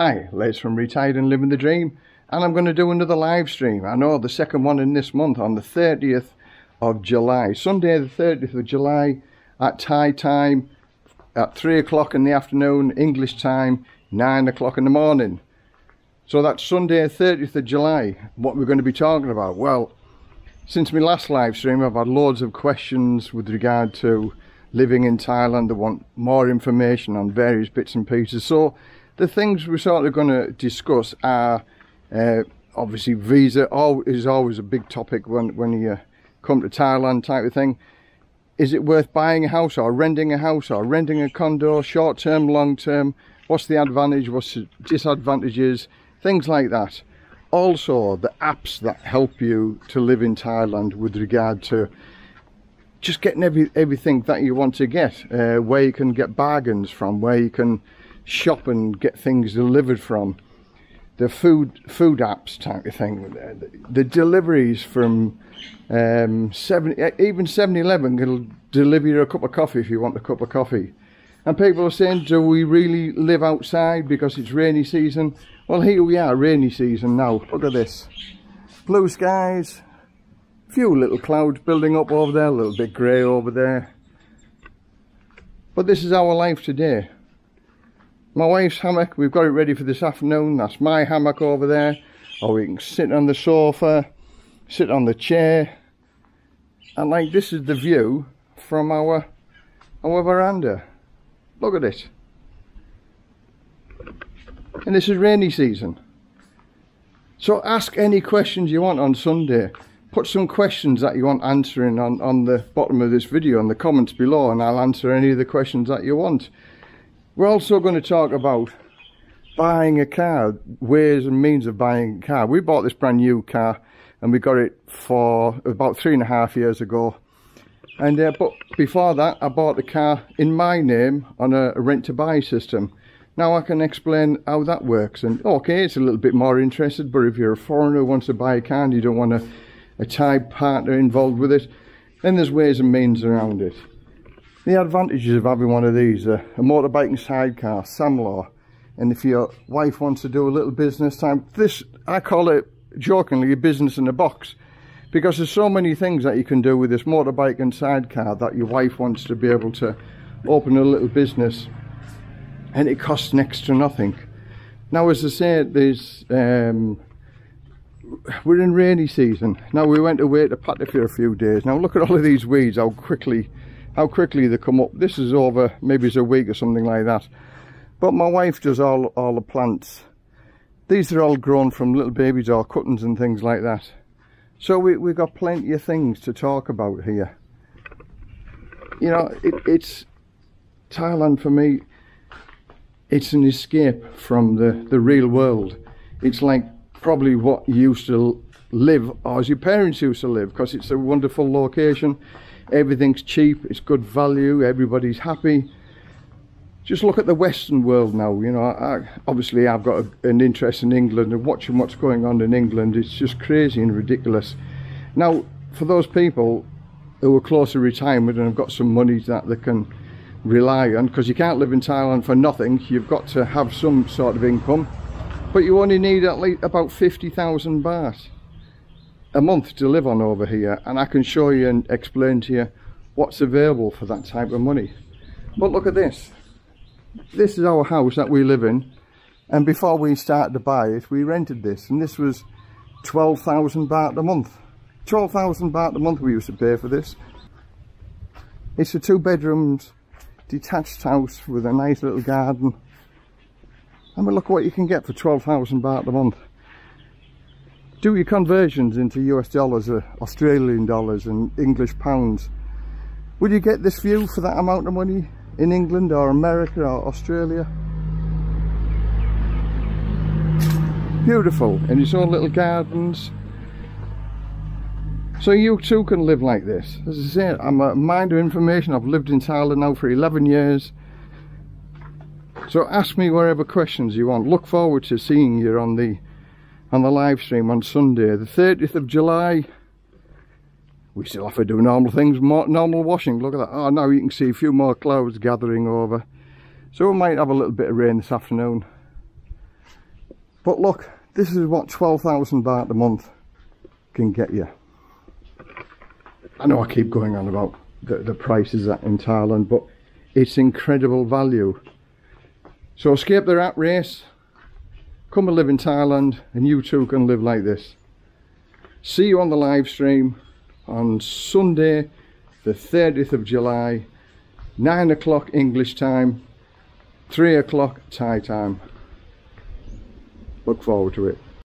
Hi, Les from Retired and Living the Dream, and I'm going to do another live stream. I know the second one in this month on the 30th of July, Sunday the 30th of July at Thai time at 3 o'clock in the afternoon, English time, 9 o'clock in the morning. So that's Sunday 30th of July. What we're going to be talking about? Well, since my last live stream I've had loads of questions with regard to living in Thailand. They want more information on various bits and pieces. So the things we're sort of going to discuss are uh, obviously visa is always a big topic when when you come to Thailand type of thing. Is it worth buying a house or renting a house or renting a condo short term long term? What's the advantage? What's the disadvantages? Things like that. Also the apps that help you to live in Thailand with regard to just getting every everything that you want to get uh, where you can get bargains from where you can shop and get things delivered from. The food food apps type of thing. The, deliveries from um, 70 even 7-Eleven can deliver you a cup of coffee if you want a cup of coffee. And people are saying do we really live outside because it's rainy season? Well here we are rainy season now. Look at this. Blue skies few little clouds building up over there a little bit grey over there. But this is our life today my wife's hammock we've got it ready for this afternoon. That's my hammock over there. Or we can sit on the sofa sit on the chair. And like this is the view from our our veranda. Look at it and this is rainy season. So ask any questions you want on Sunday. Put some questions that you want answering on on the bottom of this video in the comments below and I'll answer any of the questions that you want we're also going to talk about buying a car, ways and means of buying a car. We bought this brand new car and we got it for about three and a half years ago. And uh, but before that, I bought the car in my name on a, rent-to-buy system. Now I can explain how that works. And okay, it's a little bit more interested, but if you're a foreigner who wants to buy a car and you don't want a, a Thai partner involved with it, then there's ways and means around it. The advantages of having one of these, uh, a motorbiking sidecar, Samlor, and if your wife wants to do a little business time, this, I call it jokingly a business in a box, because there's so many things that you can do with this motorbike and sidecar that your wife wants to be able to open a little business, and it costs next to nothing. Now, as I said, there's, um, we're in rainy season. Now, we went away to Patti for a few days. Now, look at all of these weeds, how quickly how quickly they come up. This is over, maybe it's a week or something like that. But my wife does all, all the plants. These are all grown from little babies or cuttings and things like that. So we, we've got plenty of things to talk about here. You know, it, it's Thailand for me, it's an escape from the, the real world. It's like probably what you used to live, or as your parents used to live, because it's a wonderful location everything's cheap it's good value everybody's happy. Just look at the western world now you know I, obviously I've got a, an interest in England and watching what's going on in England it's just crazy and ridiculous. Now for those people who are close to retirement and have got some money that they can rely on because you can't live in Thailand for nothing you've got to have some sort of income but you only need at least about 50,000 baht a month to live on over here and I can show you and explain to you what's available for that type of money. But look at this. This is our house that we live in and before we started to buy it we rented this and this was 12,000 baht a month. 12,000 baht a month we used to pay for this. It's a two bedrooms detached house with a nice little garden. I mean look what you can get for 12,000 baht a month do your conversions into US dollars, or uh, Australian dollars and English pounds. Would you get this view for that amount of money in England or America or Australia? Beautiful, in its own little gardens. So you too can live like this. As I say, I'm a mind of information. I've lived in Thailand now for 11 years. So ask me whatever questions you want. Look forward to seeing you on the on the live stream on Sunday, the 30th of July. We still have to do normal things, normal washing. Look at that. Oh, now you can see a few more clouds gathering over. So we might have a little bit of rain this afternoon. But look, this is what 12,000 baht a month can get you. I know I keep going on about the, the prices in Thailand, but it's incredible value. So escape the rat race, come and live in Thailand, and you too can live like this. See you on the live stream on Sunday, the 30th of July, 9 o'clock English time, 3 o'clock Thai time. Look forward to it.